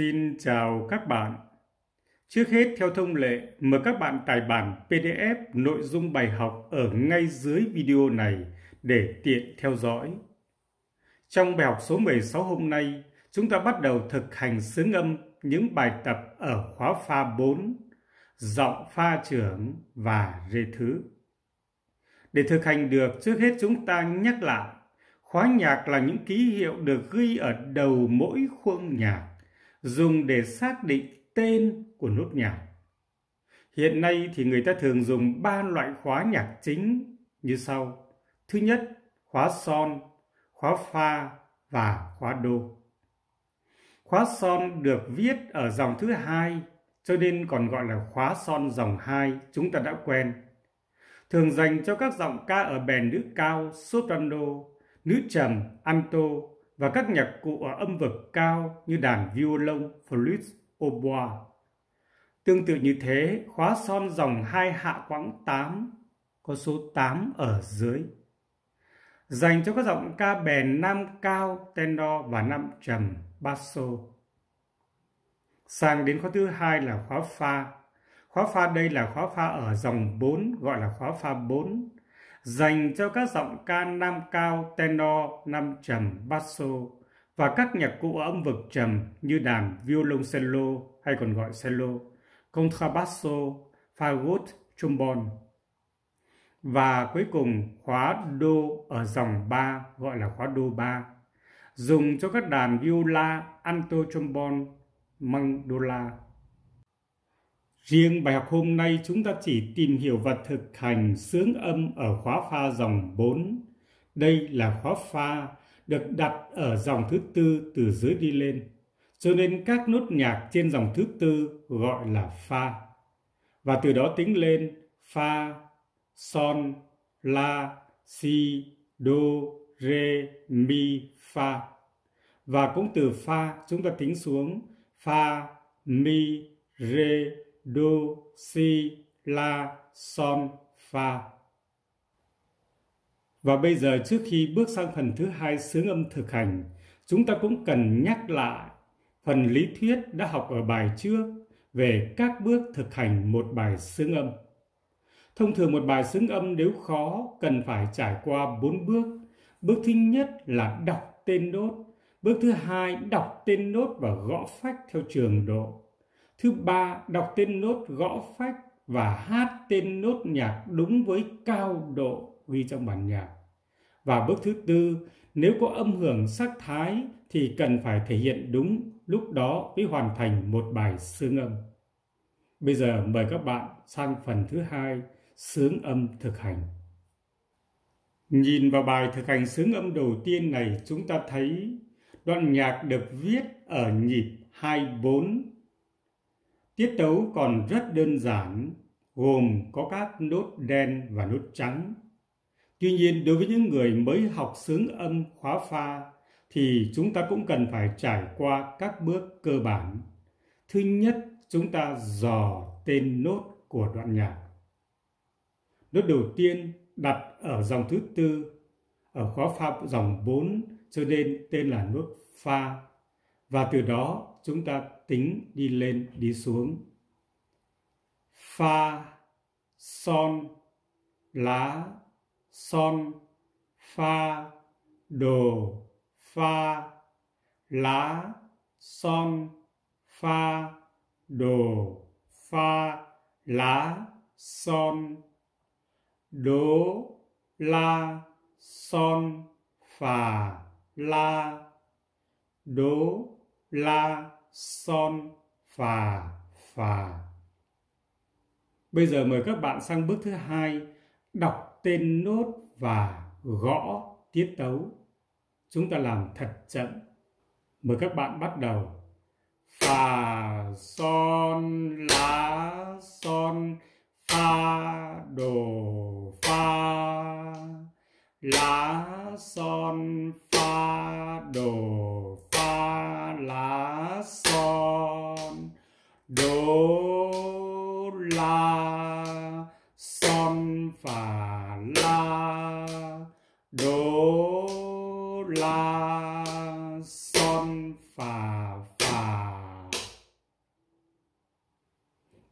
Xin chào các bạn. Trước hết, theo thông lệ, mời các bạn tải bản PDF nội dung bài học ở ngay dưới video này để tiện theo dõi. Trong bài học số 16 hôm nay, chúng ta bắt đầu thực hành xứng âm những bài tập ở khóa pha 4, giọng pha trưởng và rê thứ. Để thực hành được, trước hết chúng ta nhắc lại, khóa nhạc là những ký hiệu được ghi ở đầu mỗi khuôn nhạc dùng để xác định tên của nốt nhạc. Hiện nay thì người ta thường dùng ba loại khóa nhạc chính như sau. Thứ nhất, khóa son, khóa pha và khóa đô. Khóa son được viết ở dòng thứ hai cho nên còn gọi là khóa son dòng 2 chúng ta đã quen. Thường dành cho các giọng ca ở bèn nữ cao soprano, nữ trầm alto và các nhạc cụ ở âm vực cao như đàn violon, flute, oboe. Tương tự như thế, khóa son dòng hai hạ quãng 8 có số 8 ở dưới. Dành cho các giọng ca bèn nam cao, tenor và nam trầm, basso. Sang đến khóa thứ hai là khóa pha. Khóa pha đây là khóa pha ở dòng 4 gọi là khóa pha 4 dành cho các giọng ca nam cao, tenor, nam trầm, basso và các nhạc cụ âm vực trầm như đàn violoncello hay còn gọi cello, contrabasso, fagot, trombone. Và cuối cùng khóa đô ở dòng 3 gọi là khóa đô 3, dùng cho các đàn viola, alto trombone, mandola. Riêng bài học hôm nay chúng ta chỉ tìm hiểu và thực hành sướng âm ở khóa pha dòng 4. Đây là khóa pha được đặt ở dòng thứ tư từ dưới đi lên. Cho nên các nốt nhạc trên dòng thứ tư gọi là pha. Và từ đó tính lên pha, son, la, si, do, re, mi, fa. Và cũng từ pha chúng ta tính xuống pha, mi, re, do, si, la, son, fa. Và bây giờ trước khi bước sang phần thứ hai sướng âm thực hành, chúng ta cũng cần nhắc lại phần lý thuyết đã học ở bài trước về các bước thực hành một bài sướng âm. Thông thường một bài sướng âm nếu khó cần phải trải qua bốn bước. Bước thứ nhất là đọc tên nốt. Bước thứ hai đọc tên nốt và gõ phách theo trường độ. Thứ ba, đọc tên nốt gõ phách và hát tên nốt nhạc đúng với cao độ ghi trong bản nhạc. Và bước thứ tư, nếu có âm hưởng sắc thái thì cần phải thể hiện đúng lúc đó mới hoàn thành một bài sướng âm. Bây giờ mời các bạn sang phần thứ hai, sướng âm thực hành. Nhìn vào bài thực hành sướng âm đầu tiên này, chúng ta thấy đoạn nhạc được viết ở nhịp 24 Tiết tấu còn rất đơn giản, gồm có các nốt đen và nốt trắng. Tuy nhiên, đối với những người mới học sướng âm khóa pha, thì chúng ta cũng cần phải trải qua các bước cơ bản. Thứ nhất, chúng ta dò tên nốt của đoạn nhạc. Nốt đầu tiên đặt ở dòng thứ tư, ở khóa pha dòng 4 cho nên tên là nốt pha. Và từ đó chúng ta tính đi lên, đi xuống. Pha son lá, son pha, đồ pha, lá, son pha, đồ pha, lá, son. Đố, la, son, phà, la. Đố la son phà phà bây giờ mời các bạn sang bước thứ hai, đọc tên nốt và gõ tiết tấu. Chúng ta làm thật chậm. Mời các bạn bắt đầu. Phà son lá son pha, đồ pha. Lá son pha, đồ lá son đô la son phà la đô la son phà phà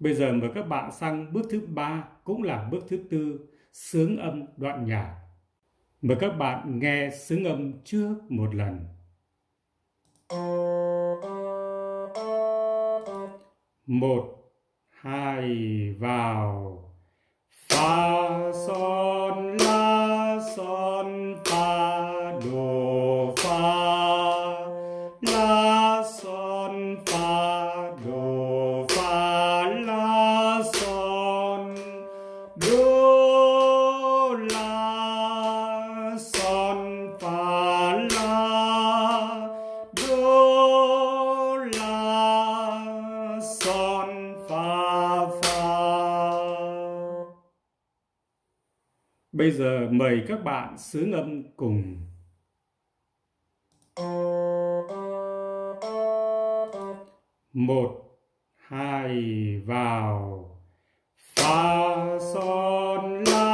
Bây giờ mời các bạn sang bước thứ ba cũng là bước thứ tư, sướng âm đoạn nhạc. Mời các bạn nghe sướng âm trước một lần. Một, hai, vào. Fa, son, la, son, fa, Bây giờ mời các bạn sướng âm cùng. Một, hai, vào. Fa, son, la,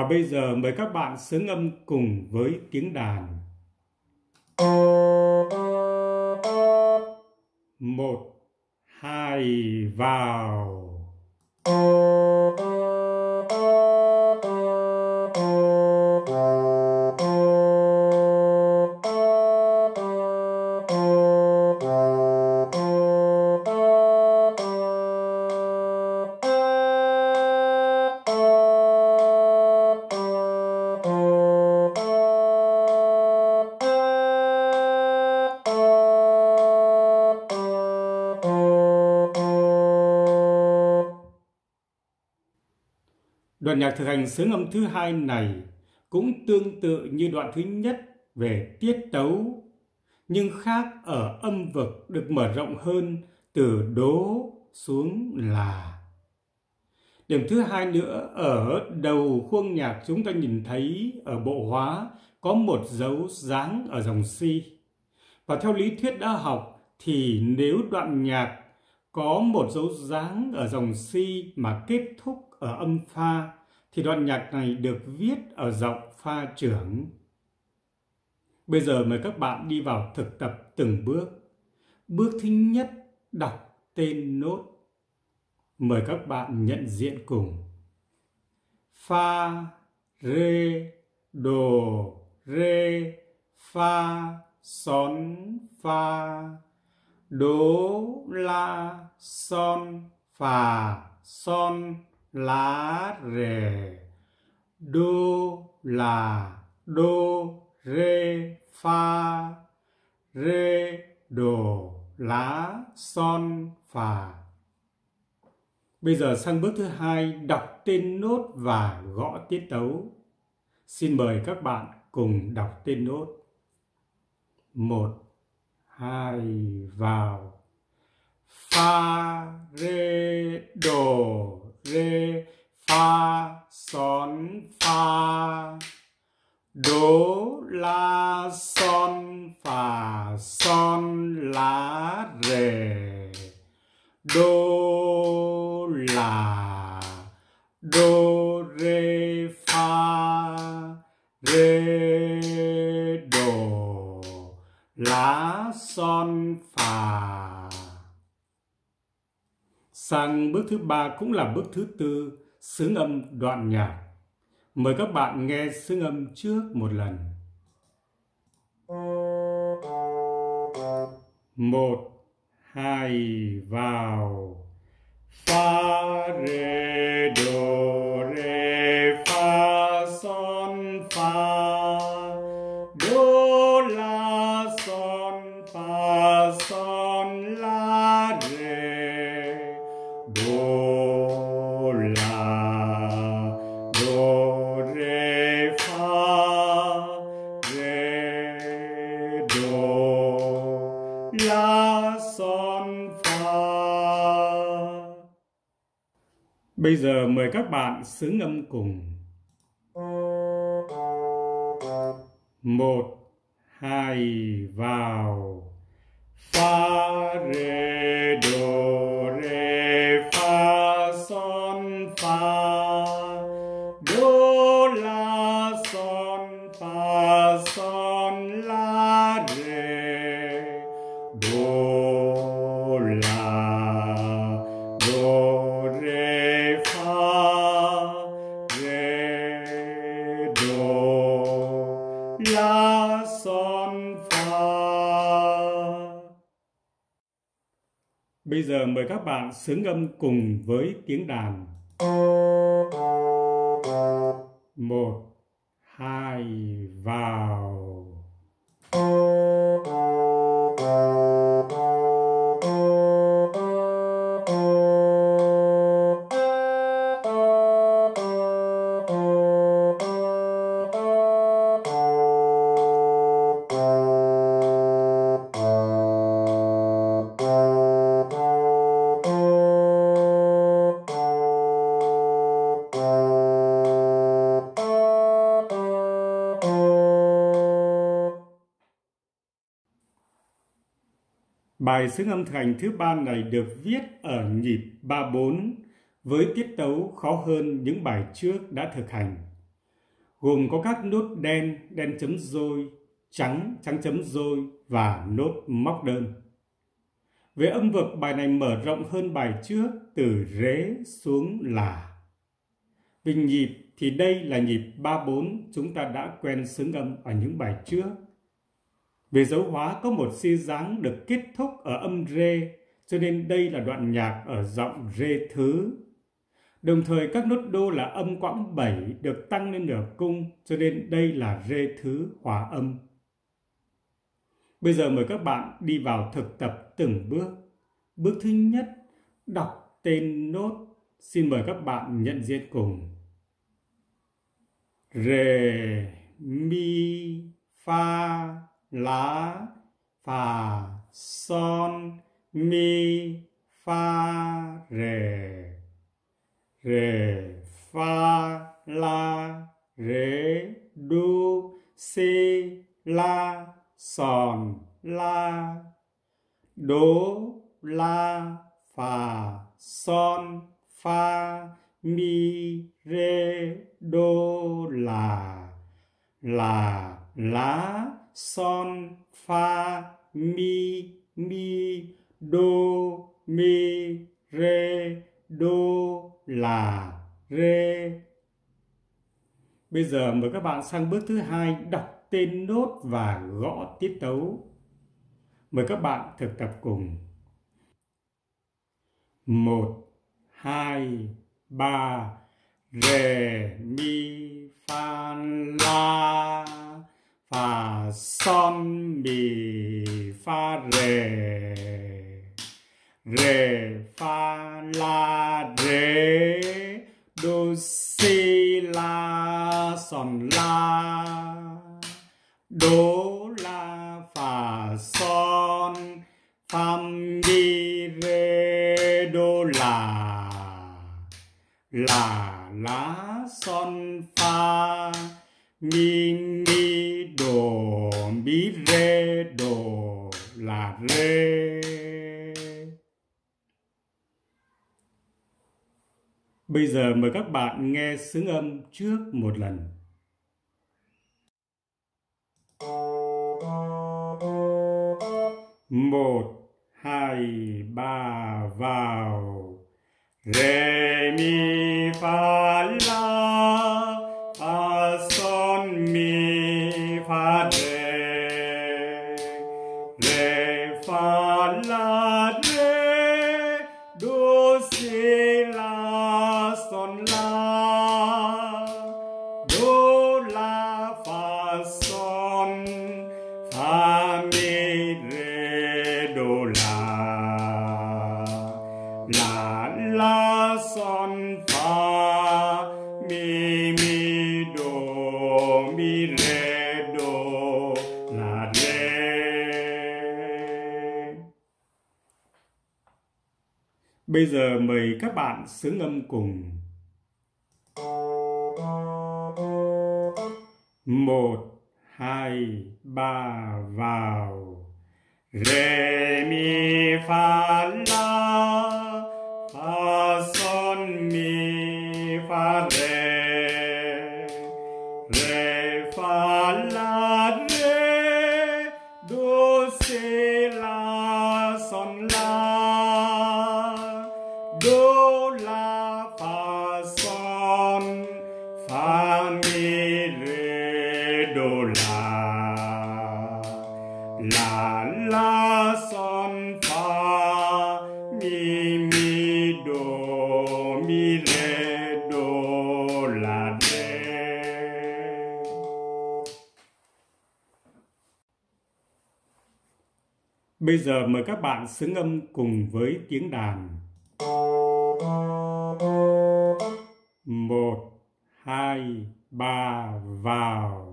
Và bây giờ mời các bạn sướng âm cùng với tiếng đàn. Một, hai, vào. Đoạn nhạc thực hành sướng âm thứ hai này cũng tương tự như đoạn thứ nhất về tiết tấu, nhưng khác ở âm vực được mở rộng hơn từ đố xuống là. Điểm thứ hai nữa, ở đầu khuôn nhạc chúng ta nhìn thấy ở bộ hóa có một dấu dáng ở dòng si. Và theo lý thuyết đã học thì nếu đoạn nhạc có một dấu dáng ở dòng si mà kết thúc ở âm pha thì đoạn nhạc này được viết ở giọng pha trưởng. Bây giờ mời các bạn đi vào thực tập từng bước. Bước thứ nhất, đọc tên nốt. Mời các bạn nhận diện cùng. Fa, Re, đồ Re, Fa, Son, Fa, đố, La, Son, Fa, Son, lá rề Do, là Do, rê pha rê đồ lá Son, phà. Bây giờ sang bước thứ hai, đọc tên nốt và gõ tiết tấu. Xin mời các bạn cùng đọc tên nốt. Một, hai, vào. pha rê đồ re, fa, son, fa. Do, la, son, fa, son, la, re. Do, Sang bước thứ ba cũng là bước thứ tư, xướng âm đoạn nhạc. Mời các bạn nghe xướng âm trước một lần. Một, hai, vào. Fa, re, do, re, Bây giờ mời các bạn xứng âm cùng. Một, hai, vào. Fa, re, do, re, fa, son, fa. Bây giờ mời các bạn xứng âm cùng với tiếng đàn. Một, hai, vào. Bài xứng âm thực hành thứ ba này được viết ở nhịp 3-4 với tiết tấu khó hơn những bài trước đã thực hành. Gồm có các nốt đen, đen chấm rôi, trắng, trắng chấm rôi và nốt móc đơn. Về âm vực, bài này mở rộng hơn bài trước từ rế xuống là. Về nhịp thì đây là nhịp 3-4 chúng ta đã quen xứng âm ở những bài trước. Về dấu hóa có một si dáng được kết thúc ở âm rê, cho nên đây là đoạn nhạc ở giọng rê thứ. Đồng thời các nốt đô là âm quãng 7 được tăng lên nửa cung, cho nên đây là rê thứ hòa âm. Bây giờ mời các bạn đi vào thực tập từng bước. Bước thứ nhất, đọc tên nốt. Xin mời các bạn nhận diện cùng. Rê, mi, fa, lá, phà, son, mi, fa, rè, rè, fa, la, rè, đu, si, la, son, la, đố, la, phà, son, fa, mi, rê, đô, là, là, lá, son, fa, mi mi, do, mi, re, do, là, re. bây giờ mời các bạn sang bước thứ hai, đọc tên nốt và gõ tiết tấu. Mời các bạn thực tập cùng. Một, hai, ba rê mi, fa, la fa son mi fa re. Re fa la re. Do, si, la, son, la. Do, la fa son. Fa mi, re, do, la. La la, son fa mi mi đồ mi rê đồ là rê. Bây giờ mời các bạn nghe xứng âm trước một lần. Một, hai, ba, vào. Rê mi, fa, la. Bây giờ mời các bạn sướng âm cùng. Một, hai, ba vào. Re mi fa mi do mi re do la re Bây giờ mời các bạn xứng âm cùng với tiếng đàn. Một, hai, ba, vào.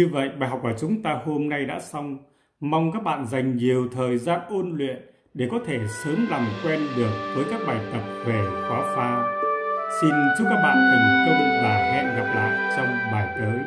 Như vậy, bài học của chúng ta hôm nay đã xong. Mong các bạn dành nhiều thời gian ôn luyện để có thể sớm làm quen được với các bài tập về khóa pha. Xin chúc các bạn thành công và hẹn gặp lại trong bài tới.